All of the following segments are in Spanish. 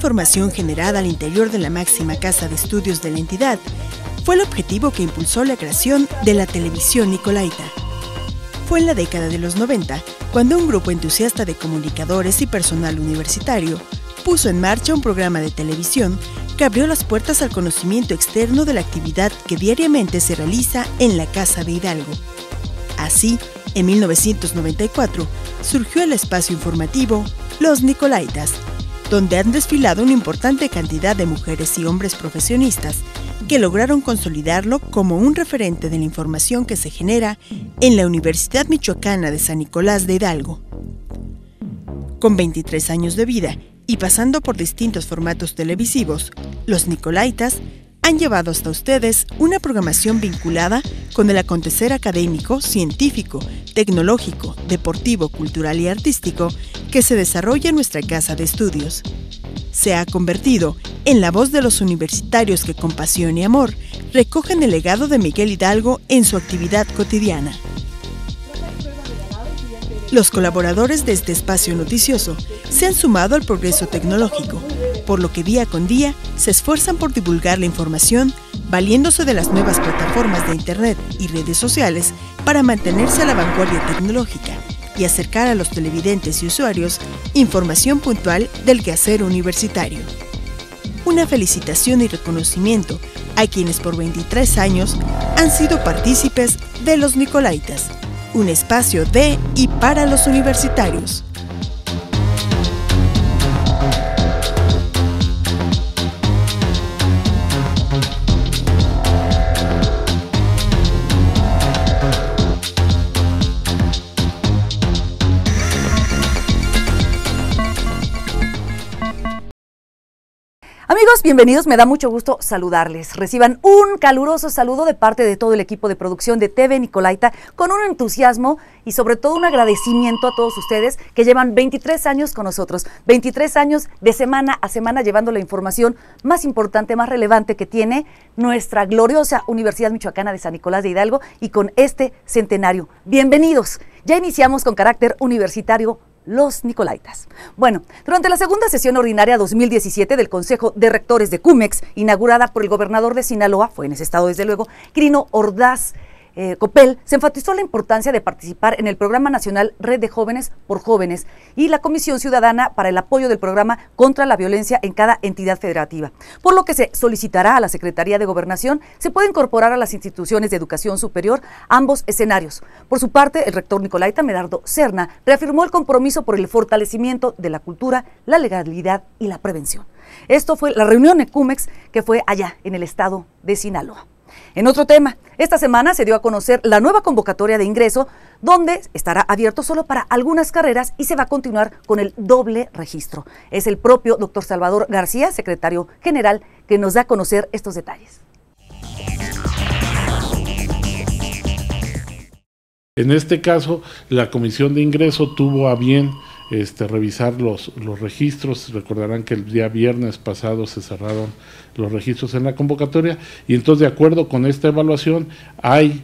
información generada al interior de la máxima casa de estudios de la entidad fue el objetivo que impulsó la creación de la televisión nicolaita. Fue en la década de los 90 cuando un grupo entusiasta de comunicadores y personal universitario puso en marcha un programa de televisión que abrió las puertas al conocimiento externo de la actividad que diariamente se realiza en la Casa de Hidalgo. Así, en 1994, surgió el espacio informativo Los Nicolaitas, donde han desfilado una importante cantidad de mujeres y hombres profesionistas que lograron consolidarlo como un referente de la información que se genera en la Universidad Michoacana de San Nicolás de Hidalgo. Con 23 años de vida y pasando por distintos formatos televisivos, los Nicolaitas han llevado hasta ustedes una programación vinculada con el acontecer académico, científico, tecnológico, deportivo, cultural y artístico que se desarrolla en nuestra casa de estudios. Se ha convertido en la voz de los universitarios que con pasión y amor recogen el legado de Miguel Hidalgo en su actividad cotidiana. Los colaboradores de este espacio noticioso se han sumado al progreso tecnológico, por lo que día con día se esfuerzan por divulgar la información valiéndose de las nuevas plataformas de Internet y redes sociales para mantenerse a la vanguardia tecnológica y acercar a los televidentes y usuarios información puntual del quehacer universitario. Una felicitación y reconocimiento a quienes por 23 años han sido partícipes de los Nicolaitas, un espacio de y para los universitarios. Bienvenidos, me da mucho gusto saludarles. Reciban un caluroso saludo de parte de todo el equipo de producción de TV Nicolaita con un entusiasmo y sobre todo un agradecimiento a todos ustedes que llevan 23 años con nosotros, 23 años de semana a semana llevando la información más importante, más relevante que tiene nuestra gloriosa Universidad Michoacana de San Nicolás de Hidalgo y con este centenario. Bienvenidos. Ya iniciamos con carácter universitario los Nicolaitas. Bueno, durante la segunda sesión ordinaria 2017 del Consejo de Rectores de CUMEX, inaugurada por el gobernador de Sinaloa, fue en ese estado desde luego, Quirino Ordaz eh, Copel, se enfatizó la importancia de participar en el Programa Nacional Red de Jóvenes por Jóvenes y la Comisión Ciudadana para el apoyo del programa contra la violencia en cada entidad federativa, por lo que se solicitará a la Secretaría de Gobernación se puede incorporar a las instituciones de educación superior ambos escenarios. Por su parte, el rector Nicolaita Medardo Serna reafirmó el compromiso por el fortalecimiento de la cultura, la legalidad y la prevención. Esto fue la reunión de CUMEX que fue allá en el estado de Sinaloa. En otro tema, esta semana se dio a conocer la nueva convocatoria de ingreso, donde estará abierto solo para algunas carreras y se va a continuar con el doble registro. Es el propio doctor Salvador García, secretario general, que nos da a conocer estos detalles. En este caso, la Comisión de Ingreso tuvo a bien este, revisar los, los registros. Recordarán que el día viernes pasado se cerraron los registros en la convocatoria y entonces de acuerdo con esta evaluación hay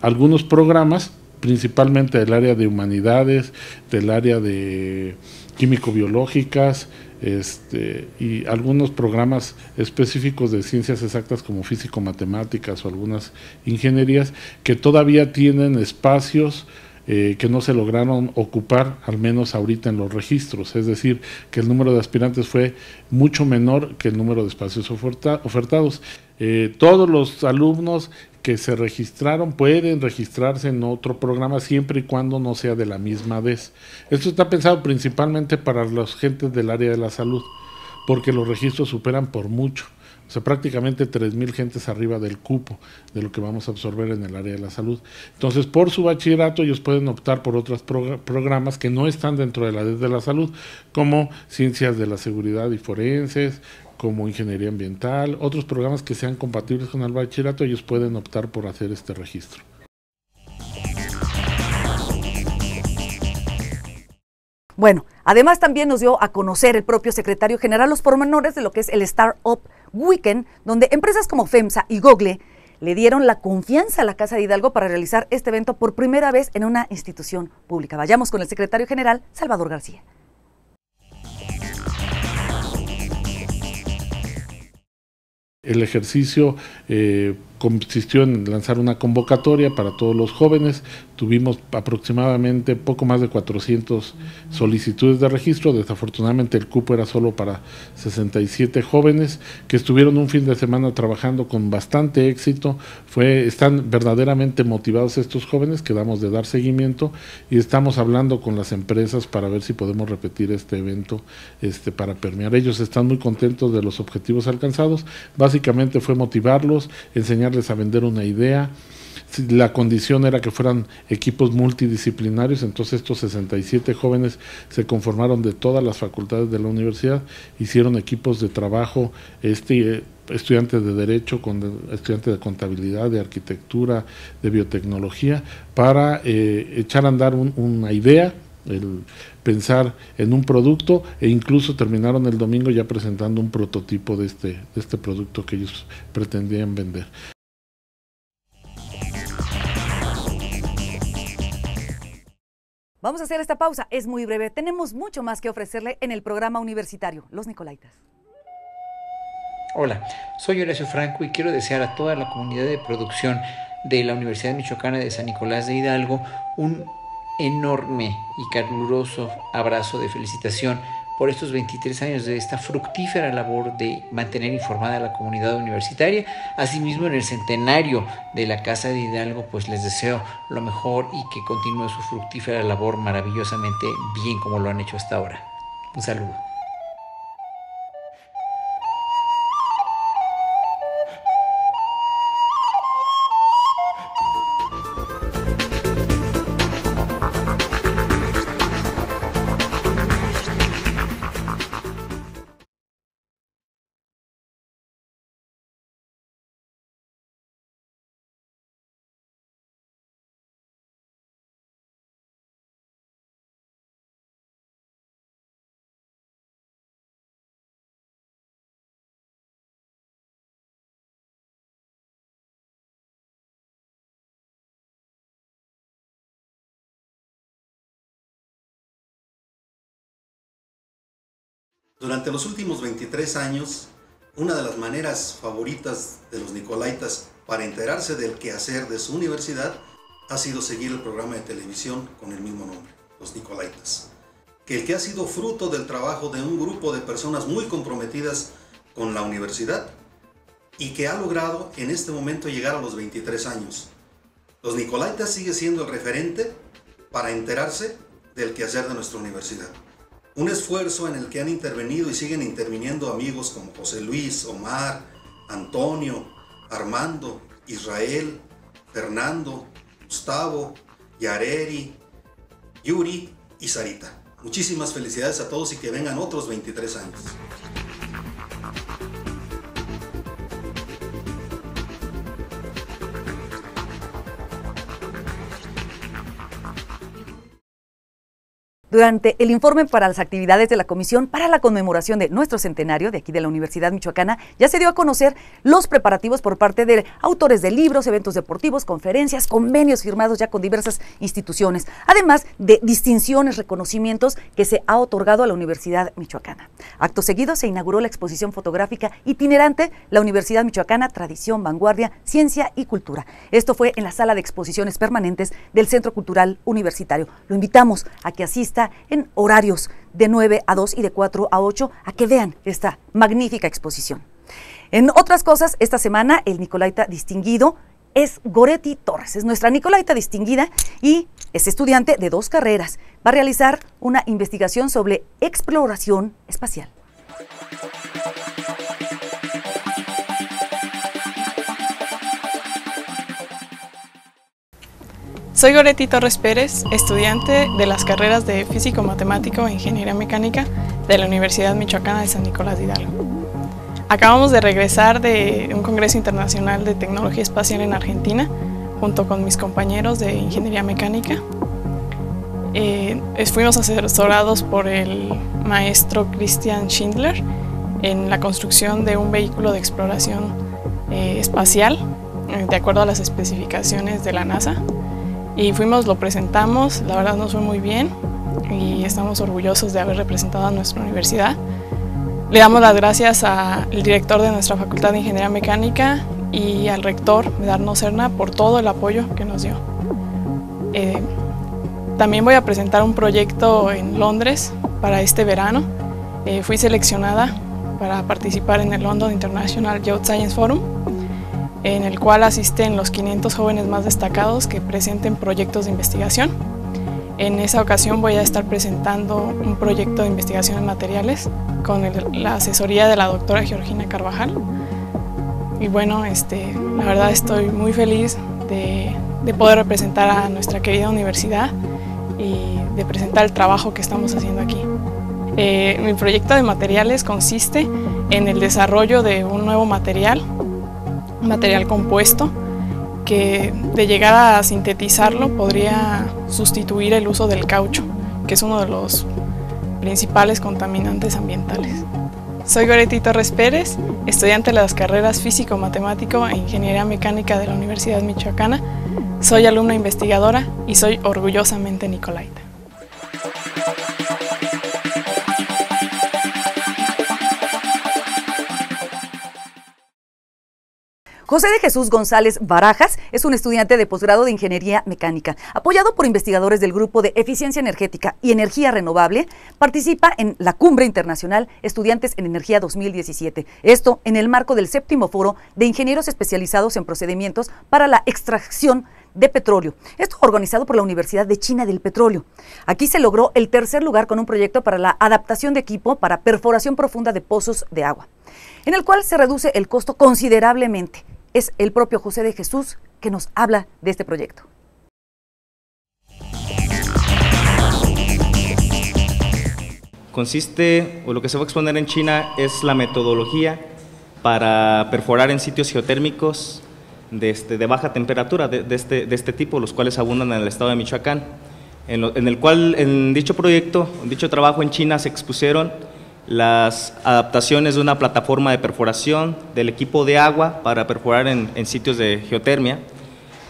algunos programas, principalmente del área de humanidades, del área de químico-biológicas, este, y algunos programas específicos de ciencias exactas como físico-matemáticas o algunas ingenierías que todavía tienen espacios eh, que no se lograron ocupar, al menos ahorita en los registros. Es decir, que el número de aspirantes fue mucho menor que el número de espacios ofertados. Eh, todos los alumnos que se registraron pueden registrarse en otro programa siempre y cuando no sea de la misma vez. Esto está pensado principalmente para los gentes del área de la salud, porque los registros superan por mucho. O sea, prácticamente 3.000 gentes arriba del cupo de lo que vamos a absorber en el área de la salud. Entonces, por su bachillerato, ellos pueden optar por otros programas que no están dentro de la de la salud, como ciencias de la seguridad y forenses, como ingeniería ambiental, otros programas que sean compatibles con el bachillerato, ellos pueden optar por hacer este registro. Bueno, además también nos dio a conocer el propio secretario general los pormenores de lo que es el Startup Weekend, donde empresas como FEMSA y Google le dieron la confianza a la Casa de Hidalgo para realizar este evento por primera vez en una institución pública. Vayamos con el secretario general, Salvador García. El ejercicio eh, consistió en lanzar una convocatoria para todos los jóvenes. Tuvimos aproximadamente poco más de 400 solicitudes de registro. Desafortunadamente el cupo era solo para 67 jóvenes que estuvieron un fin de semana trabajando con bastante éxito. Fue, están verdaderamente motivados estos jóvenes, quedamos de dar seguimiento y estamos hablando con las empresas para ver si podemos repetir este evento este, para permear. Ellos están muy contentos de los objetivos alcanzados. Básicamente fue motivarlos, enseñar a vender una idea. La condición era que fueran equipos multidisciplinarios, entonces estos 67 jóvenes se conformaron de todas las facultades de la universidad, hicieron equipos de trabajo, este, estudiantes de derecho, con estudiantes de contabilidad, de arquitectura, de biotecnología, para eh, echar a andar una idea, el pensar en un producto e incluso terminaron el domingo ya presentando un prototipo de este, de este producto que ellos pretendían vender. Vamos a hacer esta pausa, es muy breve. Tenemos mucho más que ofrecerle en el programa universitario, Los Nicolaitas. Hola, soy Horacio Franco y quiero desear a toda la comunidad de producción de la Universidad Michoacana de San Nicolás de Hidalgo un enorme y caluroso abrazo de felicitación por estos 23 años de esta fructífera labor de mantener informada a la comunidad universitaria. Asimismo, en el centenario de la Casa de Hidalgo, pues les deseo lo mejor y que continúe su fructífera labor maravillosamente bien como lo han hecho hasta ahora. Un saludo. Durante los últimos 23 años, una de las maneras favoritas de los Nicolaitas para enterarse del quehacer de su universidad ha sido seguir el programa de televisión con el mismo nombre, Los Nicolaitas, que el que ha sido fruto del trabajo de un grupo de personas muy comprometidas con la universidad y que ha logrado en este momento llegar a los 23 años. Los Nicolaitas sigue siendo el referente para enterarse del quehacer de nuestra universidad. Un esfuerzo en el que han intervenido y siguen interviniendo amigos como José Luis, Omar, Antonio, Armando, Israel, Fernando, Gustavo, Yareri, Yuri y Sarita. Muchísimas felicidades a todos y que vengan otros 23 años. Durante el informe para las actividades de la Comisión para la conmemoración de nuestro centenario de aquí de la Universidad Michoacana, ya se dio a conocer los preparativos por parte de autores de libros, eventos deportivos, conferencias, convenios firmados ya con diversas instituciones, además de distinciones, reconocimientos que se ha otorgado a la Universidad Michoacana. Acto seguido se inauguró la exposición fotográfica itinerante La Universidad Michoacana, Tradición, Vanguardia, Ciencia y Cultura. Esto fue en la sala de exposiciones permanentes del Centro Cultural Universitario. Lo invitamos a que asista en horarios de 9 a 2 y de 4 a 8 a que vean esta magnífica exposición. En otras cosas, esta semana el Nicolaita distinguido es Goretti Torres, es nuestra Nicolaita distinguida y es estudiante de dos carreras. Va a realizar una investigación sobre exploración espacial. Soy Goretti Torres Pérez, estudiante de las carreras de Físico Matemático e Ingeniería Mecánica de la Universidad Michoacana de San Nicolás de Hidalgo. Acabamos de regresar de un Congreso Internacional de Tecnología Espacial en Argentina, junto con mis compañeros de Ingeniería Mecánica. Eh, fuimos asesorados por el maestro Christian Schindler en la construcción de un vehículo de exploración eh, espacial eh, de acuerdo a las especificaciones de la NASA. Y fuimos, lo presentamos, la verdad nos fue muy bien y estamos orgullosos de haber representado a nuestra universidad. Le damos las gracias al director de nuestra Facultad de Ingeniería Mecánica y al rector Medarno Serna por todo el apoyo que nos dio. Eh, también voy a presentar un proyecto en Londres para este verano. Eh, fui seleccionada para participar en el London International Youth Science Forum, en el cual asisten los 500 jóvenes más destacados que presenten proyectos de investigación. En esa ocasión voy a estar presentando un proyecto de investigación en materiales con la asesoría de la doctora Georgina Carvajal. Y bueno, este, la verdad estoy muy feliz de, poder representar a nuestra querida universidad y de presentar el trabajo que estamos haciendo aquí. Eh, mi proyecto de materiales consiste en el desarrollo de un nuevo material, material compuesto, que de llegar a sintetizarlo podría sustituir el uso del caucho, que es uno de los principales contaminantes ambientales. Soy Goretti Torres Pérez, estudiante de las carreras Físico-Matemático e Ingeniería Mecánica de la Universidad Michoacana. Soy alumna investigadora y soy orgullosamente Nicolaita. José de Jesús González Barajas es un estudiante de posgrado de Ingeniería Mecánica. Apoyado por investigadores del Grupo de Eficiencia Energética y Energía Renovable, participa en la Cumbre Internacional Estudiantes en Energía 2017. Esto en el marco del séptimo foro de ingenieros especializados en procedimientos para la extracción de petróleo. Esto organizado por la Universidad de China del Petróleo. Aquí se logró el tercer lugar con un proyecto para la adaptación de equipo para perforación profunda de pozos de agua, en el cual se reduce el costo considerablemente es el propio José de Jesús que nos habla de este proyecto. Consiste, o lo que se va a exponer en China, es la metodología para perforar en sitios geotérmicos de, este, baja temperatura de, este, de, este, tipo, los cuales abundan en el estado de Michoacán, en, en el cual en dicho proyecto, en dicho trabajo en China se expusieron las adaptaciones de una plataforma de perforación, del equipo de agua para perforar en, sitios de geotermia.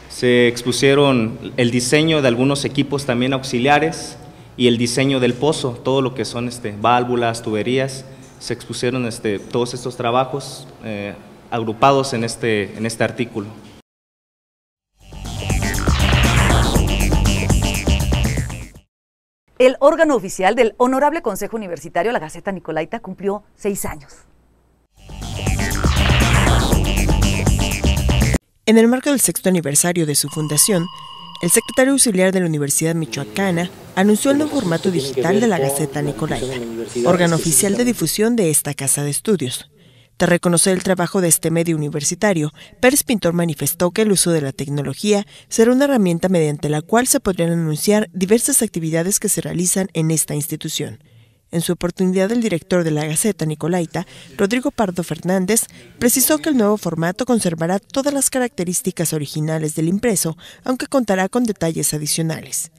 Se expusieron el diseño de algunos equipos también auxiliares y el diseño del pozo, todo lo que son este, válvulas, tuberías. Se expusieron este, todos estos trabajos eh, agrupados en este, en este artículo. El órgano oficial del Honorable Consejo Universitario, la Gaceta Nicolaita, cumplió seis años. En el marco del sexto aniversario de su fundación, el secretario auxiliar de la Universidad Michoacana anunció el nuevo formato digital de la Gaceta Nicolaita, órgano oficial de difusión de esta casa de estudios. Tras reconocer el trabajo de este medio universitario, Pérez Pintor manifestó que el uso de la tecnología será una herramienta mediante la cual se podrían anunciar diversas actividades que se realizan en esta institución. En su oportunidad, el director de la Gaceta Nicolaita, Rodrigo Pardo Fernández, precisó que el nuevo formato conservará todas las características originales del impreso, aunque contará con detalles adicionales.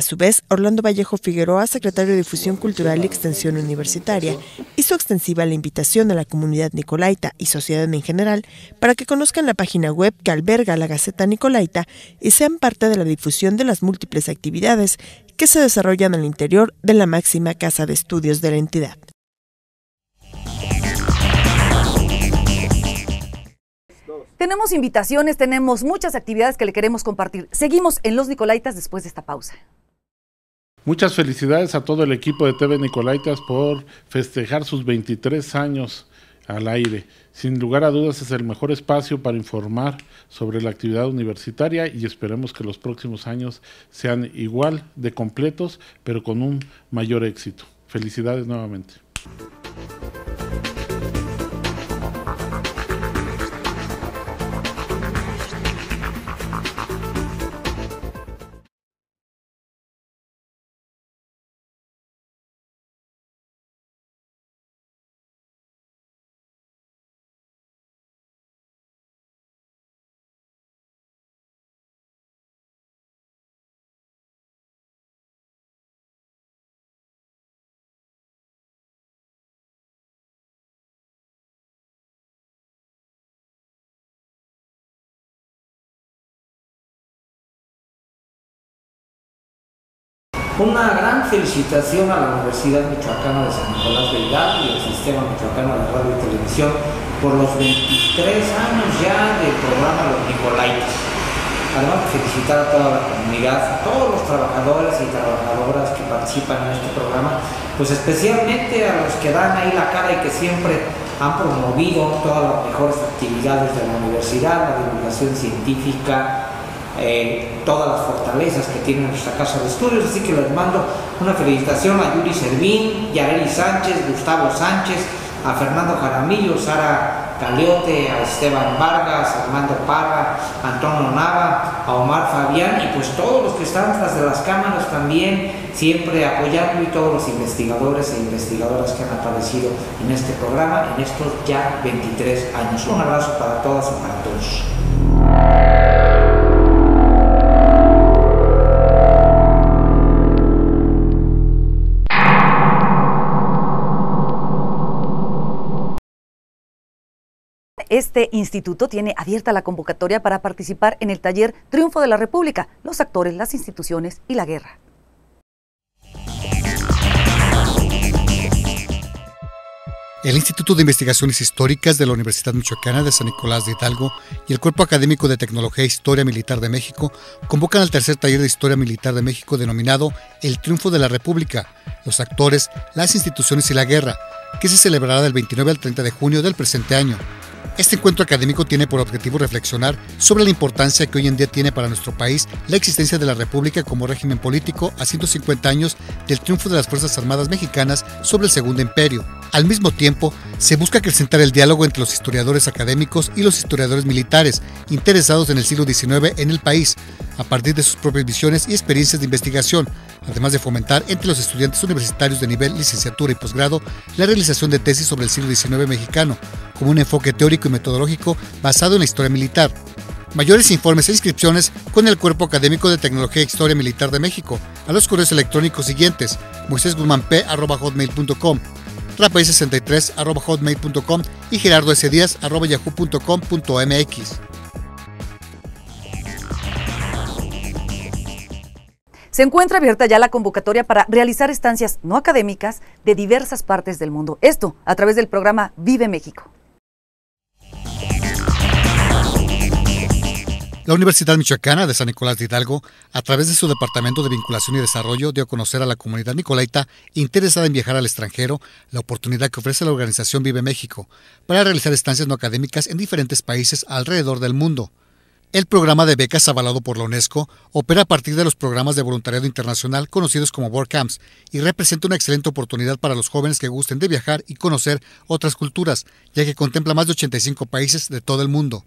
A su vez, Orlando Vallejo Figueroa, secretario de Difusión Cultural y Extensión Universitaria, hizo extensiva la invitación a la comunidad nicolaita y sociedad en general para que conozcan la página web que alberga la Gaceta Nicolaita y sean parte de la difusión de las múltiples actividades que se desarrollan al interior de la máxima casa de estudios de la entidad. Tenemos invitaciones, tenemos muchas actividades que le queremos compartir. Seguimos en Los Nicolaitas después de esta pausa. Muchas felicidades a todo el equipo de TV Nicolaitas por festejar sus 23 años al aire. Sin lugar a dudas es el mejor espacio para informar sobre la actividad universitaria y esperemos que los próximos años sean igual de completos, pero con un mayor éxito. Felicidades nuevamente. Una gran felicitación a la Universidad Michoacana de San Nicolás de Hidalgo y al Sistema Michoacano de Radio y Televisión por los 23 años ya del programa Los Nicolaitas. Además de felicitar a toda la comunidad, a todos los trabajadores y trabajadoras que participan en este programa, pues especialmente a los que dan ahí la cara y que siempre han promovido todas las mejores actividades de la universidad, la divulgación científica, eh, todas las fortalezas que tiene nuestra casa de estudios. Así que les mando una felicitación a Yuri Servín, Yareli Sánchez, Gustavo Sánchez, a Fernando Jaramillo, Sara Caliote, a Esteban Vargas, Armando Parra, Antonio Nava, a Omar Fabián y pues todos los que están tras de las cámaras también siempre apoyando y todos los investigadores e investigadoras que han aparecido en este programa en estos ya 23 años. Un abrazo para todas y para todos. Este instituto tiene abierta la convocatoria para participar en el taller Triunfo de la República, los actores, las instituciones y la guerra. El Instituto de Investigaciones Históricas de la Universidad Michoacana de San Nicolás de Hidalgo y el Cuerpo Académico de Tecnología e Historia Militar de México convocan al tercer taller de Historia Militar de México denominado El Triunfo de la República, los actores, las instituciones y la guerra, que se celebrará del 29 al 30 de junio del presente año. Este encuentro académico tiene por objetivo reflexionar sobre la importancia que hoy en día tiene para nuestro país la existencia de la República como régimen político a 150 años del triunfo de las Fuerzas Armadas mexicanas sobre el Segundo Imperio. Al mismo tiempo, se busca acrecentar el diálogo entre los historiadores académicos y los historiadores militares interesados en el siglo XIX en el país, a partir de sus propias visiones y experiencias de investigación, además de fomentar entre los estudiantes universitarios de nivel licenciatura y posgrado la realización de tesis sobre el siglo XIX mexicano, como un enfoque teórico y metodológico basado en la historia militar. Mayores informes e inscripciones con el Cuerpo Académico de Tecnología e Historia Militar de México a los correos electrónicos siguientes: moisésguzmanp.com, rapay63.hotmail.com y gerardosdíaz.yahoo.com.mx. Se encuentra abierta ya la convocatoria para realizar estancias no académicas de diversas partes del mundo. Esto a través del programa Vive México. La Universidad Michoacana de San Nicolás de Hidalgo, a través de su Departamento de Vinculación y Desarrollo, dio a conocer a la comunidad nicolaita interesada en viajar al extranjero la oportunidad que ofrece la organización Vive México para realizar estancias no académicas en diferentes países alrededor del mundo. El programa de becas avalado por la UNESCO opera a partir de los programas de voluntariado internacional conocidos como WordCamps y representa una excelente oportunidad para los jóvenes que gusten de viajar y conocer otras culturas, ya que contempla más de 85 países de todo el mundo.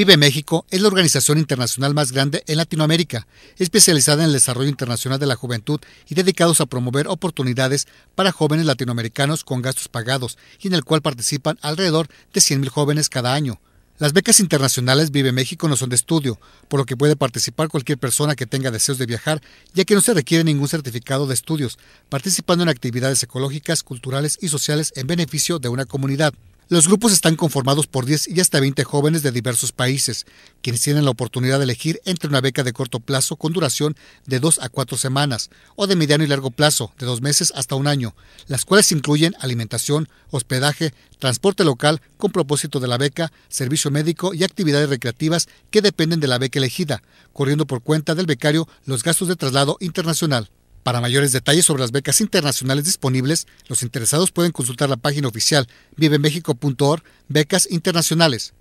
Vive México es la organización internacional más grande en Latinoamérica, especializada en el desarrollo internacional de la juventud y dedicados a promover oportunidades para jóvenes latinoamericanos con gastos pagados y en el cual participan alrededor de 100.000 jóvenes cada año. Las becas internacionales Vive México no son de estudio, por lo que puede participar cualquier persona que tenga deseos de viajar, ya que no se requiere ningún certificado de estudios, participando en actividades ecológicas, culturales y sociales en beneficio de una comunidad. Los grupos están conformados por 10 y hasta 20 jóvenes de diversos países, quienes tienen la oportunidad de elegir entre una beca de corto plazo con duración de 2 a 4 semanas o de mediano y largo plazo de 2 meses hasta un año, las cuales incluyen alimentación, hospedaje, transporte local con propósito de la beca, servicio médico y actividades recreativas que dependen de la beca elegida, corriendo por cuenta del becario los gastos de traslado internacional. Para mayores detalles sobre las becas internacionales disponibles, los interesados pueden consultar la página oficial vivemexico.org Becas Internacionales.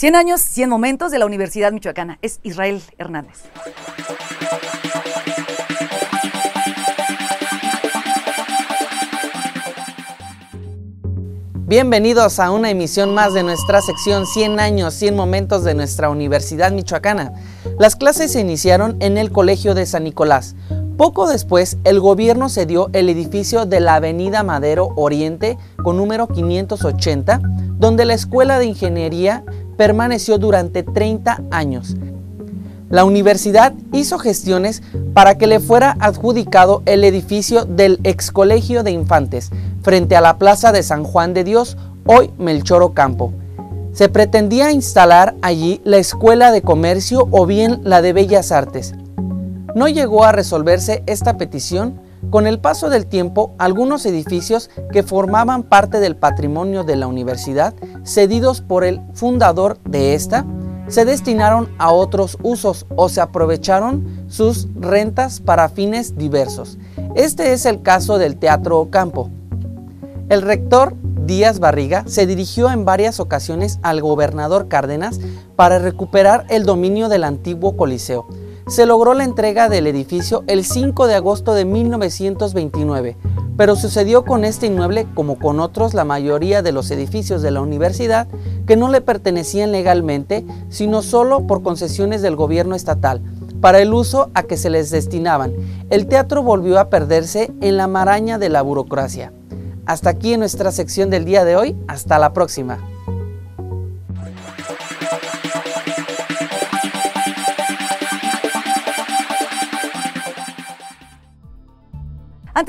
Cien años, 100 momentos de la Universidad Michoacana. Es Israel Hernández. Bienvenidos a una emisión más de nuestra sección 100 años, 100 momentos de nuestra Universidad Michoacana. Las clases se iniciaron en el Colegio de San Nicolás. Poco después, el gobierno cedió el edificio de la Avenida Madero Oriente con número 580, donde la Escuela de Ingeniería permaneció durante 30 años. La universidad hizo gestiones para que le fuera adjudicado el edificio del ex colegio de infantes frente a la plaza de San Juan de Dios, hoy Melchor Ocampo. Se pretendía instalar allí la Escuela de Comercio o bien la de Bellas Artes. No llegó a resolverse esta petición. Con el paso del tiempo, algunos edificios que formaban parte del patrimonio de la universidad, cedidos por el fundador de esta, se destinaron a otros usos o se aprovecharon sus rentas para fines diversos. Este es el caso del Teatro Campo. El rector Díaz Barriga se dirigió en varias ocasiones al gobernador Cárdenas para recuperar el dominio del antiguo Coliseo. Se logró la entrega del edificio el 5 de agosto de 1929, pero sucedió con este inmueble como con otros la mayoría de los edificios de la universidad que no le pertenecían legalmente, sino solo por concesiones del gobierno estatal, para el uso a que se les destinaban. El teatro volvió a perderse en la maraña de la burocracia. Hasta aquí en nuestra sección del día de hoy. Hasta la próxima.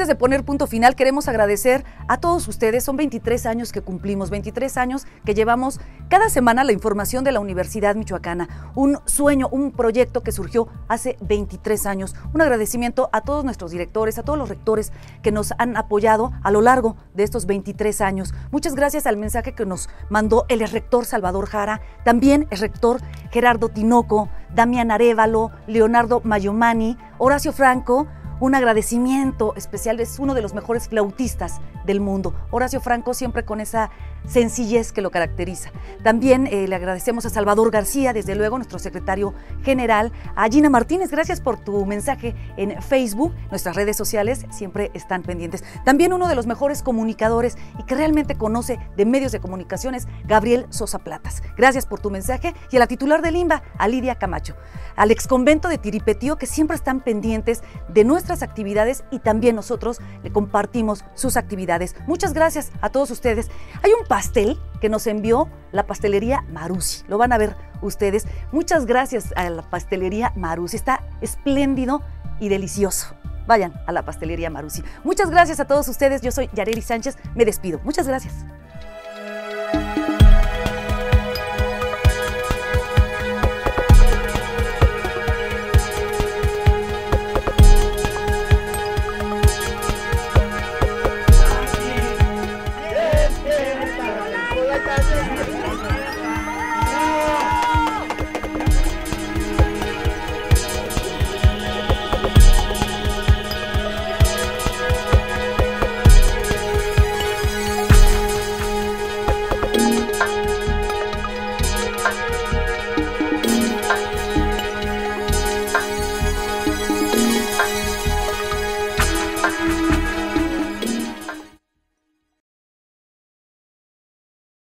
Antes de poner punto final, queremos agradecer a todos ustedes. Son 23 años que cumplimos, 23 años que llevamos cada semana la información de la Universidad Michoacana. Un sueño, un proyecto que surgió hace 23 años. Un agradecimiento a todos nuestros directores, a todos los rectores que nos han apoyado a lo largo de estos 23 años. Muchas gracias al mensaje que nos mandó el rector Salvador Jara, también el rector Gerardo Tinoco, Damián Arevalo, Leonardo Mayomani, Horacio Franco, un agradecimiento especial, es uno de los mejores flautistas del mundo. Horacio Franco siempre con esa sencillez que lo caracteriza. También eh, le agradecemos a Salvador García, desde luego, nuestro secretario general, a Gina Martínez, gracias por tu mensaje en Facebook, nuestras redes sociales siempre están pendientes. También uno de los mejores comunicadores y que realmente conoce de medios de comunicaciones, Gabriel Sosa Platas. Gracias por tu mensaje y a la titular del IMBA, a Lidia Camacho, al exconvento de Tiripetío, que siempre están pendientes de nuestra actividades y también nosotros le compartimos sus actividades. Muchas gracias a todos ustedes. Hay un pastel que nos envió la pastelería Marusi. Lo van a ver ustedes. Muchas gracias a la pastelería Marusi. Está espléndido y delicioso. Vayan a la pastelería Marusi. Muchas gracias a todos ustedes. Yo soy Yareli Sánchez. Me despido. Muchas gracias.